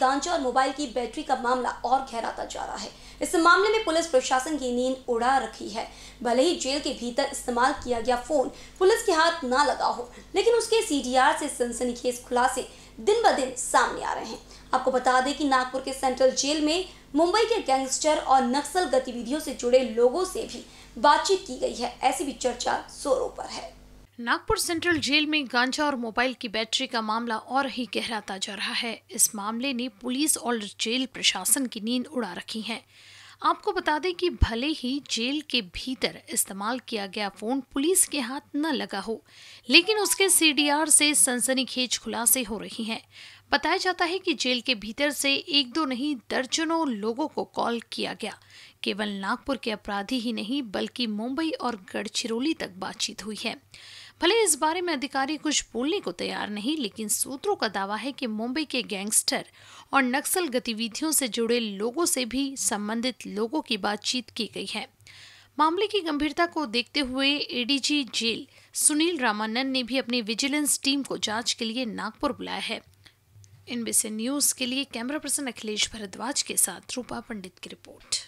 गांजा और मोबाइल की बैटरी का मामला और गहराता जा रहा है। इस मामले में पुलिस प्रशासन की नींद उड़ा रखी है। भले ही जेल के भीतर इस्तेमाल किया गया फ़ोन पुलिस के हाथ ना लगा हो, लेकिन उसके सीडीआर से सनसनीखेज खुलासे दिन ब दिन सामने आ रहे हैं। आपको बता दें कि नागपुर के सेंट्रल जेल में मुंबई के गैंगस्टर और नक्सल गतिविधियों से जुड़े लोगों से भी बातचीत की गई है। ऐसी भी चर्चा जोरों पर है। नागपुर सेंट्रल जेल में गांजा और मोबाइल की बैटरी का मामला और ही गहराता जा रहा है। इस मामले ने पुलिस और जेल प्रशासन की नींद उड़ा रखी है। आपको बता दें कि भले ही जेल के भीतर इस्तेमाल किया गया फ़ोन पुलिस के हाथ न लगा हो, लेकिन उसके सीडीआर से सनसनीखेज खुलासे हो रही हैं। बताया जाता है कि जेल के भीतर से एक दो नहीं, दर्जनों लोगों को कॉल किया गया। केवल नागपुर के अपराधी ही नहीं, बल्कि मुंबई और गढ़चिरौली तक बातचीत हुई है। भले इस बारे में अधिकारी कुछ बोलने को तैयार नहीं, लेकिन सूत्रों का दावा है कि मुंबई के गैंगस्टर और नक्सल गतिविधियों से जुड़े लोगों से भी संबंधित लोगों की बातचीत की गई है। मामले की गंभीरता को देखते हुए एडीजी जेल सुनील रामानंद ने भी अपनी विजिलेंस टीम को जाँच के लिए नागपुर बुलाया है। इनबीसी न्यूज़ के लिए कैमरा पर्सन अखिलेश भरद्वाज के साथ रूपा पंडित की रिपोर्ट।